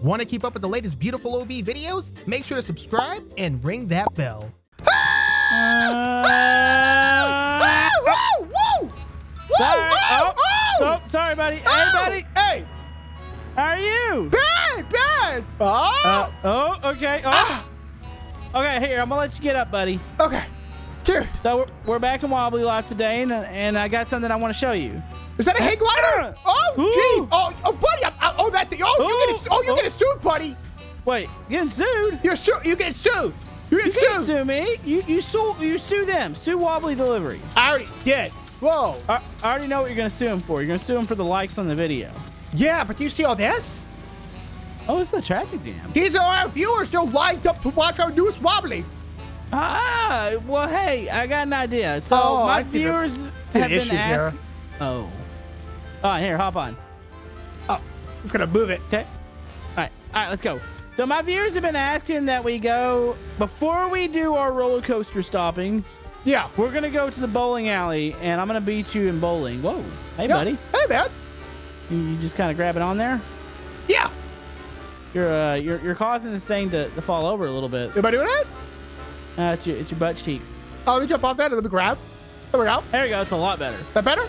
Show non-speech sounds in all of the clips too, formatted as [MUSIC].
Want to keep up with the latest beautiful OB videos? Make sure to subscribe and ring that bell. Uh, Whoa, whoa, whoa! sorry. Whoa, Oh, oh, sorry, buddy. Hey, Oh, buddy. Hey, How are you? bad, bad. Oh, Uh, oh, okay. Oh. Ah. Okay, here, I'm gonna let you get up, buddy. okay. Here, So we're, we're back in Wobbly Life today, and, and I got something I want to show you. is that a hang glider? Oh, jeez. Oh, oh, buddy. I'm, I, oh, that's it. Oh, you're getting, oh, you're getting sued, buddy. Wait, getting sued? You're sued. You get sued. You're You getting can't sued. sue me. You you sue you sue them. Sue Wobbly Delivery. I already did. Whoa. I, I already know what you're gonna sue him for. You're gonna sue him for the likes on the video. Yeah, but do you see all this? Oh, it's the traffic jam. These are our viewers. They're lined up to watch our newest wobbly. Ah, well, hey, I got an idea. So Oh, my I see the- viewers the have been issue here. asking. Oh. All right, here, hop on. Oh, it's gonna move it. Okay. All right, all right, let's go. So my viewers have been asking that we go before we do our roller coaster stopping. Yeah. We're gonna go to the bowling alley, and I'm gonna beat you in bowling. Whoa, hey yeah. buddy, Hey, man. you, you just kind of grab it on there. Yeah. You're uh, you're you're causing this thing to, to fall over a little bit. Am I doing it? Uh, it's your it's your butt cheeks. Oh, let me jump off that and let me grab. There we go. There you go. It's a lot better. That better?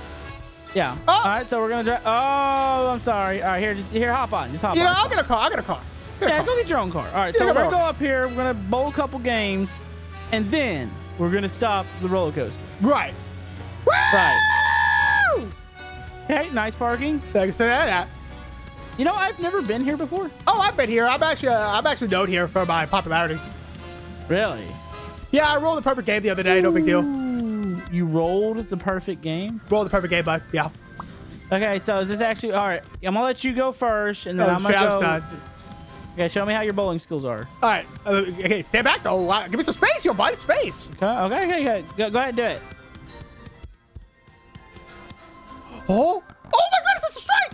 Yeah. Oh. All right, so we're gonna. Dri- oh, I'm sorry. All right, here, just here, hop on. Just hop You know, on. I'll get a car. I'll get a car. Get a Yeah, car. go get your own car. All right, Yeah, so we're gonna go up here. We're gonna bowl a couple games, and then we're gonna stop the roller coaster. Right. Right. Woo! Okay, nice parking. Thanks for that. You know, I've never been here before. Oh, I've been here. I'm actually, uh, I'm actually known here for my popularity. Really? Yeah, I rolled the perfect game the other day. No big deal. You rolled the perfect game. Rolled the perfect game, bud. Yeah. Okay, so is this actually all right? I'm gonna let you go first, and then Oh, I'm gonna go. done. Okay, show me how your bowling skills are. All right. Uh, okay, stand back though. Give me some space, here, bud. Space. Okay, okay, okay. okay. Go, go ahead and do it. Oh. Oh my goodness, it's a strike.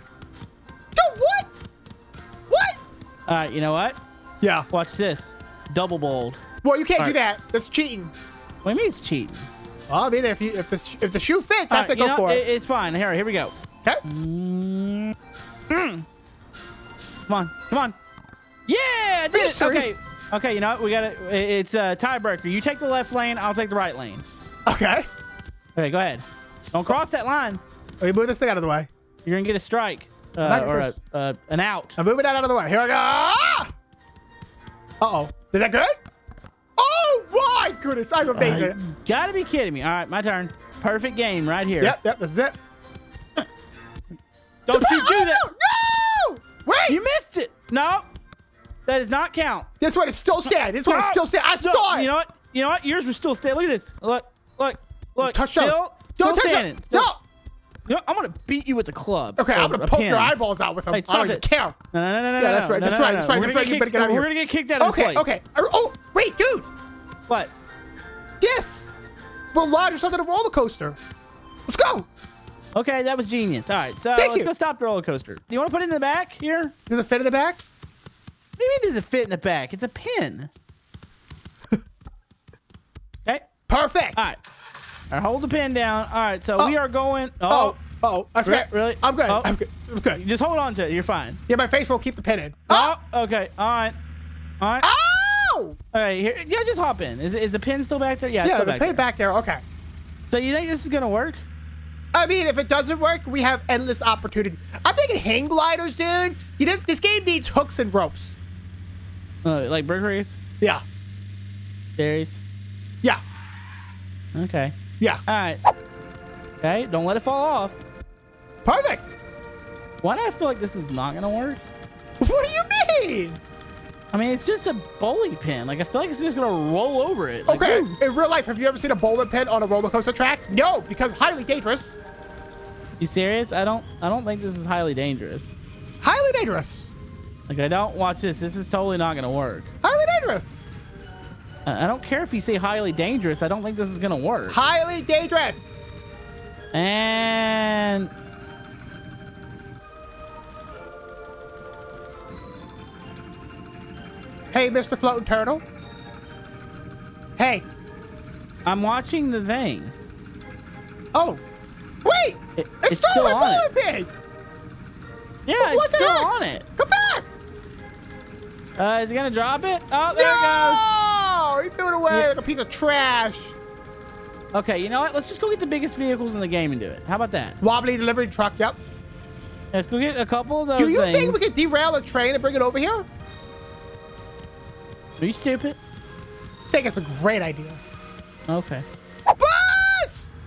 Dude, what? What? All right, you know what? Yeah. Watch this. Double bowled. Well, you can't All do right. that. That's cheating. What do you mean it's cheating? Well, I mean, if you if the if the shoe fits, All I right, say go know, for it. It's fine. Here, here we go. Okay. Mm. Come on, come on. Yeah, I you? Okay, okay. You know what? We got it. It's a tiebreaker. You take the left lane. I'll take the right lane. Okay. Okay, go ahead. Don't cross that line. Let me move this thing out of the way. You're gonna get a strike uh, or a, uh, an out. I'm moving that out of the way. Here I go. Ah! Uh-oh. Did that good? My goodness. Amazing. Uh, gotta be kidding me. All right, my turn. Perfect game right here. yep, yep, this is it. [LAUGHS] Don't you oh, do that. No! no! Wait! You missed it. No, that does not count. this one is still standing. This one is still standing. I No, saw it. You know what? You know what? Yours was still standing. Look at this. Look, look, look. touch still, those. still Don't touch standing. them. Still- No. You know, I'm gonna beat you with the club. Okay, I'm gonna poke pin. your eyeballs out with them. Hey, I don't even it. care. No, no, no, no, Yeah, that's right, no, that's right, that's right, that's right. You better get out of here. We're gonna get kicked out of this Okay, place. okay. Oh, oh, wait, dude. What? Will launch us onto the roller coaster. Let's go. Okay, that was genius. All right, so Thank let's you. go stop the roller coaster. Do you want to put it in the back here? Does it fit in the back? What do you mean does it fit in the back? It's a pin. [LAUGHS] okay. Perfect. All right. All right, hold the pin down. All right, so we Oh. are going. Oh, Oh, oh, Re- really? I'm good. Oh. I'm good. I'm good. just hold on to it. You're fine. Yeah, my face won't keep the pin in. Oh, ah! okay. All right. All right. Oh! All right. Here, yeah, just hop in. Is, is the pin still back there? Yeah, it's Yeah, still the back pin there. back there. Okay. So you think this is gonna work? I mean, if it doesn't work, we have endless opportunities. I'm thinking hang gliders, dude. You know, this game needs hooks and ropes. Uh, like Brick Rigs? Yeah. Series? Yeah. Okay. Yeah. All right. Okay. Don't let it fall off. Perfect. Why do I feel like this is not gonna work? What do you mean? I mean, it's just a bowling pin. Like I feel like it's just gonna roll over it. Like, Okay, ooh. in real life, have you ever seen a bowling pin on a roller coaster track? No, because highly dangerous. You serious? I don't. I don't think this is highly dangerous. Highly dangerous. Like I don't watch this. This is totally not gonna work. Highly dangerous. I I don't care if you say highly dangerous. I don't think this is gonna work. Highly dangerous. And Hey, Mr. Floating Turtle. Hey. I'm watching the thing. Oh. Wait. It- it's, it's still, still a on bowling it. pin. Yeah, What it's still heck? on it. Come back. Uh, is he gonna drop it? Oh, there no! It goes! Oh, he threw it away Yeah. like a piece of trash. Okay, you know what? Let's just go get the biggest vehicles in the game and do it. How about that? Wobbly delivery truck. Yep. Let's go get a couple of those Do you things. think we could derail a train and bring it over here? Are you stupid? I think it's a great idea. Okay. Bus!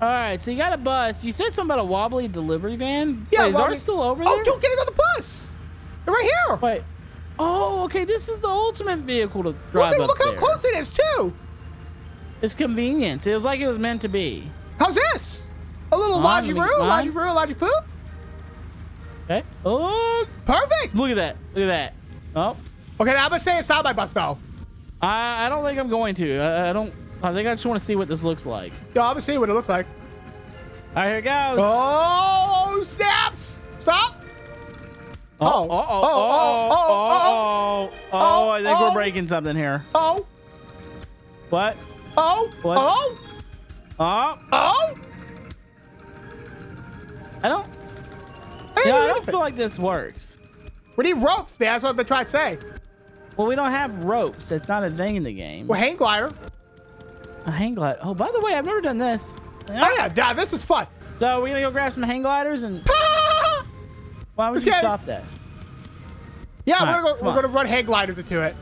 All right, so you got a bus. You said something about a wobbly delivery van. Yeah, Wait, is ours still over there? Oh, there? dude, get another bus. They're right here. Wait. Oh, okay. This is the ultimate vehicle to Look, drive at, up look how close it is, too. It's convenience. It was like it was meant to be. How's this? A little lodgy roo, lodgy roo, lodgy poo. Okay. Oh, Perfect. look at that. Look at that. Oh, Okay, I'm gonna say a by bus though. I, I don't think I'm going to. I, I don't. I think I just want to see what this looks like. Yo, I'm gonna see what it looks like. All right, here it goes. Oh snaps! Stop! Oh. Oh oh, oh oh oh oh oh oh oh oh! oh, oh, oh I think oh, we're breaking something here. Oh. What? Oh. What? Oh. Oh. Oh. I don't. I yeah, I don't feel like this works. We need ropes, man. That's what I've been trying to say. Well, we don't have ropes. That's not a thing in the game. Well, hang glider. A hang glider. Oh, by the way, I've never done this. Oh yeah, yeah, this is fun. So we're gonna go grab some hang gliders and [LAUGHS] why would Let's you get it. stop that? Yeah, All we're right, gonna go, come we're on. gonna run hang gliders into it.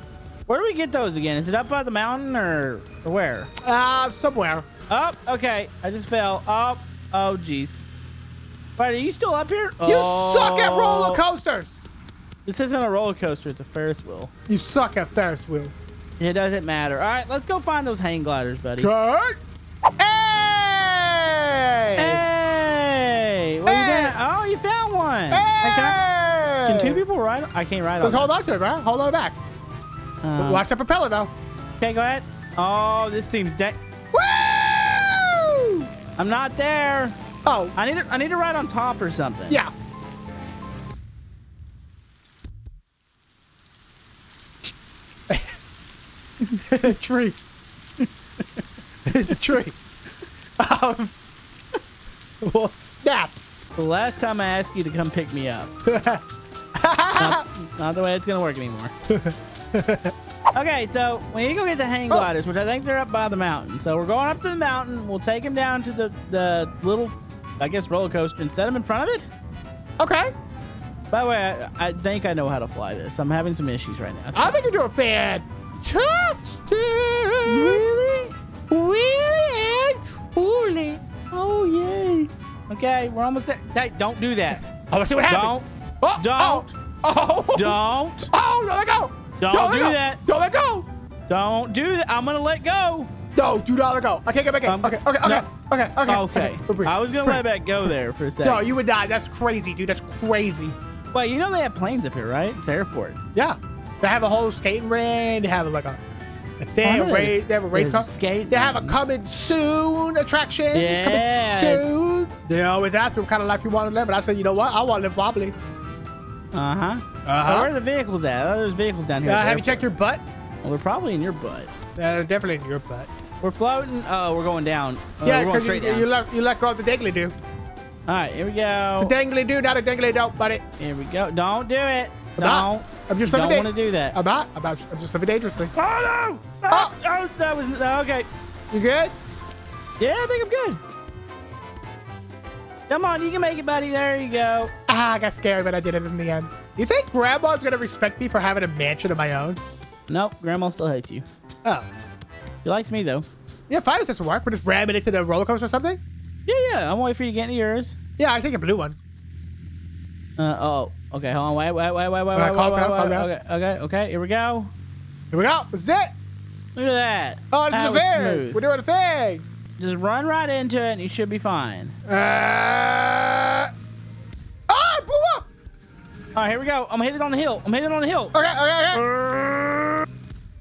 Where do we get those again? Is it up by the mountain or, or where? Uh, somewhere. Up. okay. I just fell. Up. Oh, jeez. Wait, are you still up here? You suck at Oh. roller coasters. This isn't a roller coaster. It's a Ferris wheel. You suck at Ferris wheels. It doesn't matter. All right, let's go find those hang gliders, buddy. Kurt. Hey! Hey! What are you Hey! doing? Oh, you found one. Hey! Hey, can, I, can two people ride? I can't ride Let's on hold on to it, bro. Hold on back. Um, Watch the propeller, though. Okay, go ahead. Oh, this seems dead. Woo! I'm not there. Oh, I need to, I need to ride on top or something. yeah. The tree. it's a tree. Um, well, snaps. The last time I asked you to come pick me up. [LAUGHS] not, not the way it's gonna work anymore. okay, so we need to go get the hang Oh. gliders, which I think they're up by the mountain. So we're going up to the mountain. We'll take them down to the the little, I guess, roller coaster and set them in front of it. Okay. By the way, I, I think I know how to fly this. I'm having some issues right now. I think you're doing fantastic. really? Really and truly. Oh yay! Okay, we're almost there. Hey, don't do that. Oh, let's see what happens. Don't, Oh, don't, Oh, oh. don't, Oh, don't let go. Don't let do go. that. Don't let go. don't do that. I'm gonna let go. No, do not let go. I can't get back in. Um, okay, okay, okay, no. okay, okay. Okay. Breathe, I was gonna let that go there for a second. No, you would die. That's crazy, dude. That's crazy. Wait, you know they have planes up here, right? It's the airport. Yeah. They have a whole skating ring. They have like a, a Oh, I thing, know a race. They have a race car. skate They have a coming soon attraction. Yes. Coming soon. They always ask me what kind of life you want to live, and I said, you know what? I want to live wobbly. Uh huh. Uh-huh. So where are the vehicles at? Oh, there's vehicles down here. Uh, have you checked your butt? Well, they're probably in your butt. They're definitely in your butt. We're floating. Oh, we're going down. Oh, yeah, because you, you, let, you let go of the dangly do. All right, here we go. It's a dangly do, not a dangly don't, buddy. Here we go. Don't do it. I'm I'm just You don't want to do that. I'm not. I'm, not, I'm just living dangerously. oh no! Oh. Oh, oh, that was okay. You good? Yeah, I think I'm good. Come on, you can make it, buddy. There you go. Ah, I got scared, but I did it in the end. You think Grandma's gonna respect me for having a mansion of my own? Nope, Grandma still hates you. Oh. She likes me though. Yeah, fine. It doesn't work. We're just ramming into the roller coaster or something. Yeah, yeah. I'm waiting for you to get into yours. Yeah, I think a blue one. Uh oh. Okay, hold on. Wait, wait, wait, wait, wait, wait, calm wait, down, wait, calm wait. down. Okay, okay, okay. Here we go. Here we go. This is it. Look at that. Oh, this That is a was smooth. We're doing a thing. Just run right into it, and you should be fine. Uh. Oh, it blew up. All right, here we go. I'm hitting on the hill. I'm hitting on the hill. Okay, okay, okay.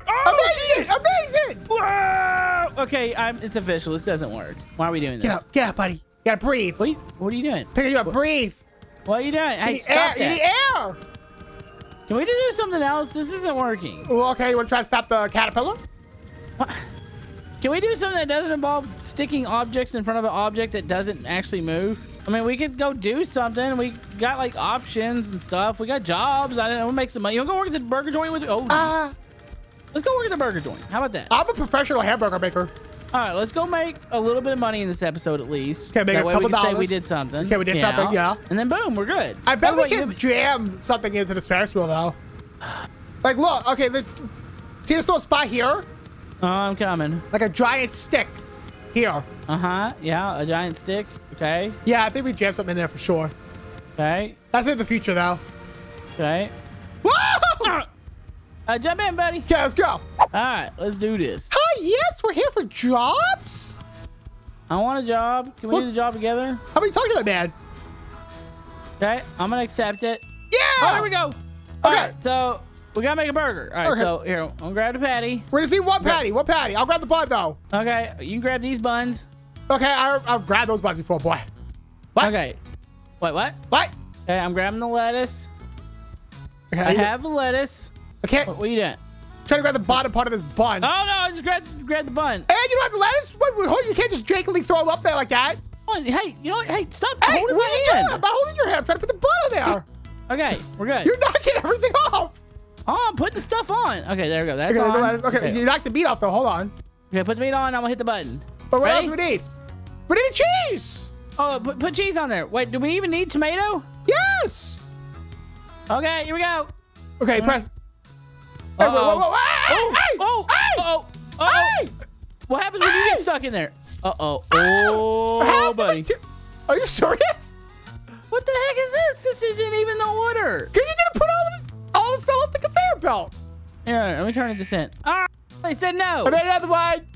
Oh, Amazing! Amazing! Whoa! Okay, I'm, it's official. This doesn't work. Why are we doing this? Get up, get up, buddy. You gotta breathe. What are you, what are you doing? Pick you up, breathe. What are you doing? Hey, stop air. That. need air. Can we do something else? This isn't working. Well, okay, you wanna try to stop the caterpillar? What? Can we do something that doesn't involve sticking objects in front of an object that doesn't actually move? I mean, we could go do something. We got like options and stuff. We got jobs. I don't know. We'll make some money. You want to go work at the burger joint with? Oh, Uh, let's go work at the burger joint. How about that? I'm a professional hamburger maker. All right, let's go make a little bit of money in this episode at least. Okay, make that a way couple we can say we did something. Okay, we did something, yeah. And then boom, we're good. I bet we can jam something into this Ferris wheel, though. Like, look, okay, let's see this little spot here? Oh, I'm coming. Like a giant stick here. Uh huh. Yeah, a giant stick. Okay. Yeah, I think we jam something in there for sure. Okay. That's in the future, though. Okay. Uh, jump in, buddy. Okay, let's go. All right, let's do this. Hi, yes, we're here for jobs. I want a job. Can we What? do the job together? How many talking to that man? Okay, I'm gonna accept it. Yeah. Oh, there we go. Okay. right, so we gotta make a burger. All right, Okay. so here, I'm gonna grab the patty. We're gonna see one patty, one patty. I'll grab the bun though. Okay, you can grab these buns. Okay, I, I've grabbed those buns before, boy. What? Okay. Wait, what? What? Okay, I'm grabbing the lettuce. Okay, I have the lettuce. I can't. What, what are you doing? Trying to grab the bottom part of this bun. Oh no, I just grabbed grab the bun. and you don't have the lettuce? Wait, wait, hold- you can't just jangly throw them up there like that. Hey, you know what? Hey, stop Hey, holding what are you hand. doing? I'm not holding your hand. I'm trying to put the bun on there. Okay, we're good. You're knocking everything off. Oh, I'm putting the stuff on. Okay, there we go. That's Okay, on. lettuce- okay, you knocked the meat off though. Hold on. Okay, put the meat on. I'm gonna hit the button. But what Ready? else do we need? We need a cheese. Oh, put, put cheese on there. Wait, do we even need tomato? Yes. Okay, here we go. Okay, press. Whoa, whoa, whoa, hey, Oh, hey, oh, oh, oh. What happens when you get stuck in there? Uh [GASPS] oh. Oh, buddy. Are you serious? What the heck is this? This isn't even the order. Cause you didn't put all of it, all of it fell off the conveyor belt. Here, let me turn this in. Ah, they said no. I made another one.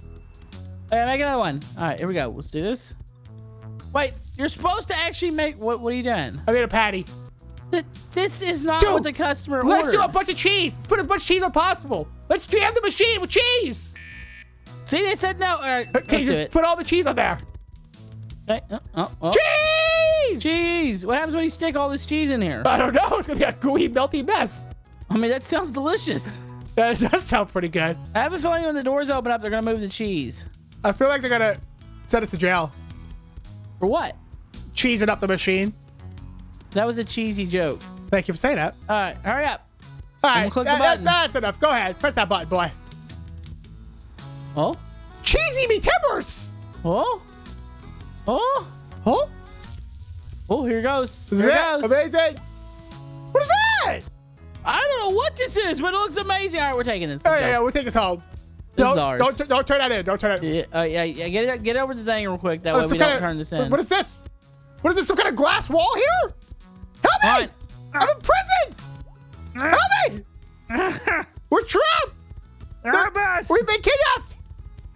Okay, make another one. All right, here we go. Let's do this. Wait, you're supposed to actually make. What? What are you doing? I made a patty. Th- This is not Dude, what the customer Let's ordered. do a bunch of cheese. Let's put as much cheese as possible. Let's jam the machine with cheese. See, they said no. All right, Okay, let's do just it. put all the cheese on there. Oh, oh, oh. Cheese! Cheese. What happens when you stick all this cheese in here? I don't know. It's gonna be a gooey, melty mess. I mean, that sounds delicious. [LAUGHS] That does sound pretty good. I have a feeling when the doors open up, they're gonna move the cheese. I feel like they're gonna send us to jail. For what? Cheesing up the machine. That was a cheesy joke. Thank you for saying that. All right, hurry up. All I'm click the that- that- that's enough. Go ahead, press that button, boy. Oh, Cheesy me timbers. oh, oh, Huh? oh. Here it goes. Is Here goes. Amazing. What is that? I don't know what this is, but it looks amazing. All right, we're taking this. Oh Let's yeah, go. yeah, we'll take this home. This don't, is ours. Don't, don't turn that in. Don't turn that in. Yeah, uh, yeah, yeah. Get it, get over the thing real quick. That Oh, way we don't kinda- turn this in. What is this? What is this? Some kind of glass wall here? Help me! All right. I'm in prison! Help me! We're trapped! Barbas! We've been kidnapped!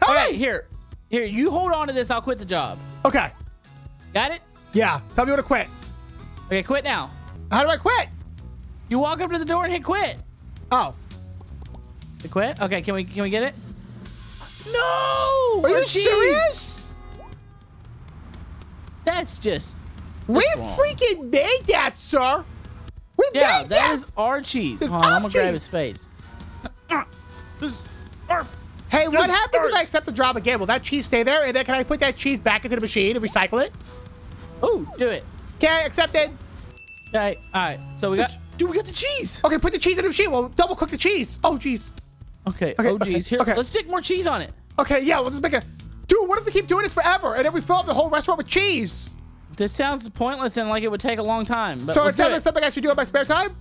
Help Okay, me! here, here. You hold on to this. I'll quit the job. Okay. Got it? Yeah. Tell me when to quit. Okay, quit now. How do I quit? You walk up to the door and hit quit. Oh. Hit quit. Okay, can we can we get it? No. Are you Jeez. serious? That's just We wrong? freaking made that, sir! We yeah. made That that! is our cheese. This Hold on, I'm gonna grab his face. This is Hey, what This happens if. I accept the job again? Will that cheese stay there? And then can I put that cheese back into the machine and recycle it? Oh, do it. Okay, accepted. Okay. All right. So we got. Which- Dude, we got the cheese. Okay, put the cheese in the machine. We'll double cook the cheese. Oh, jeez. Okay. Okay, oh, okay, geez. Here, okay. let's stick more cheese on it. Okay, yeah, we'll just make a. Dude, what if we keep doing this forever and then we fill up the whole restaurant with cheese? This sounds pointless and like it would take a long time. But so it sounds like something I should do in my spare time?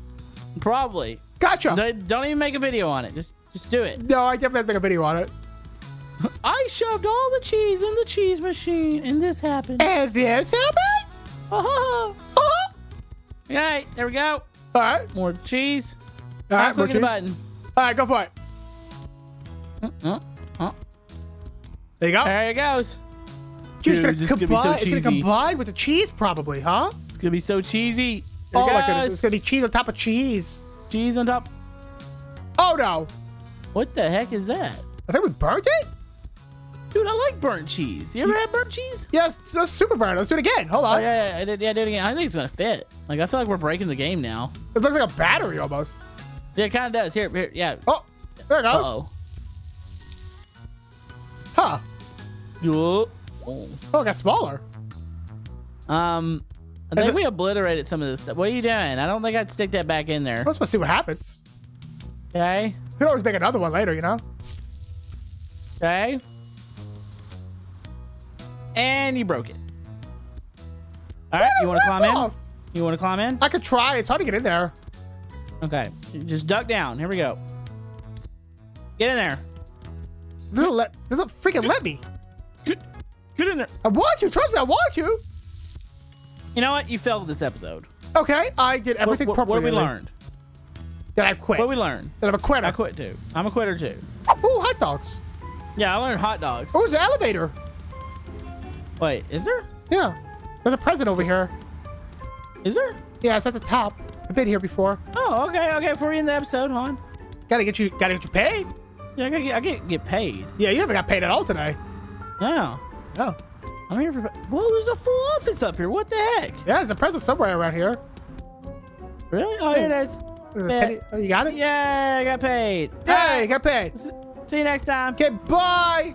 Probably. Gotcha. Don't don't even make a video on it. Just just do it. No, I definitely have to make a video on it. [LAUGHS] I shoved all the cheese in the cheese machine, and this happened. And this happened? Oh, Uh-huh. all right, there we go. All right. More cheese. All I'm more cheese. button. All right, go for it. Oh, oh, There you go. there it goes. Dude, it's gonna this gonna so combine. it's gonna combine with the cheese, probably, huh? It's gonna be so cheesy. Oh it my goodness, it's gonna be cheese on top of cheese. Cheese on top. Oh no, What the heck is that? I think we burnt it. Dude, I like burnt cheese. You ever had burnt cheese? Yes, that's super burn. Let's do it again. Hold Oh on. yeah, yeah, I did, yeah, I did it again. I think it's gonna fit. Like I feel like we're breaking the game now. It looks like a battery almost. Yeah, it kind of does. Here, here, yeah. Oh, there it goes. Uh oh. Huh. Oh. Oh, it got smaller. Um, I Is think it- we obliterated some of this stuff. What are you doing? I don't think I'd stick that back in there. I just want to see what happens. Okay. We can always make another one later, you know? Okay. And you broke it. All right. You want to climb in? You want to climb in? I could try. It's hard to get in there. Okay. Just duck down. Here we go. Get in there. Doesn't let doesn't freaking let me. Get, in there. I want you. Trust me, I want you. You know what? You failed this episode. Okay, I did everything what, what, what properly. we learned? Then I quit. What we learned? then I'm a quitter. I quit too. I'm a quitter too. Ooh, hot dogs. Yeah, I learned hot dogs. Oh, there's an elevator. Wait, is there? Yeah. There's a present over here. Is there? Yeah, it's at the top. I've been here before. Oh, okay, okay. Before we end the episode, hold on. Gotta get you gotta get you paid. Yeah, I gotta get, I get, get paid. Yeah, you haven't got paid at all today. No, No. I'm here for. Whoa, there's a full office up here. What the heck? Yeah, there's a present somewhere around here. Really? Oh, here it is. There's Yeah. teddy- oh, you got it? Yeah, I got paid. Hey, got paid. See you next time. Okay, bye.